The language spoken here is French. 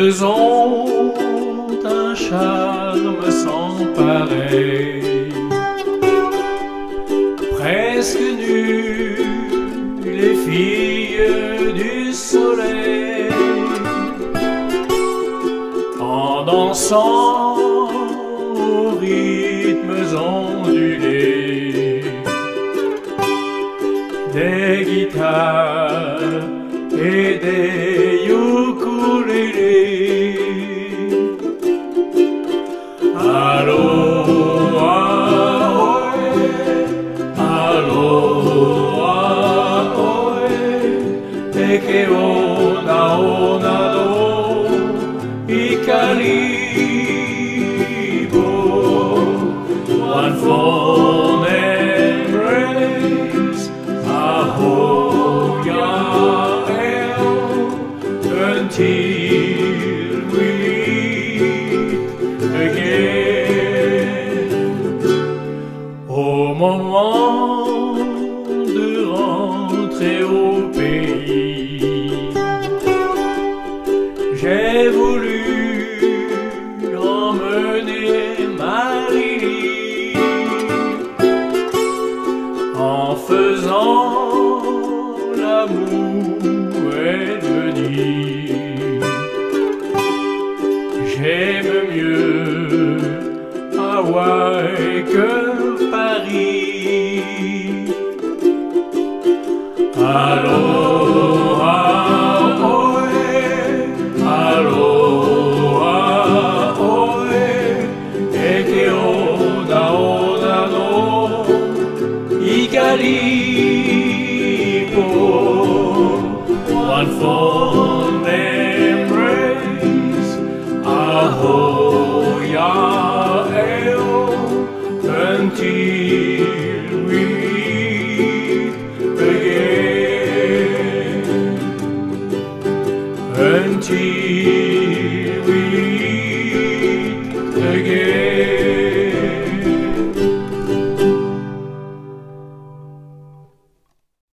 Ont un charme sans pareil, presque nues, les filles du soleil, en dansant aux rythmes ondulés des guitares et des que Au moment de rentrer au pays, j'ai voulu emmener Marie en faisant l'amour, elle Hawaï que Paris. Que ona ona no, Igalipo, until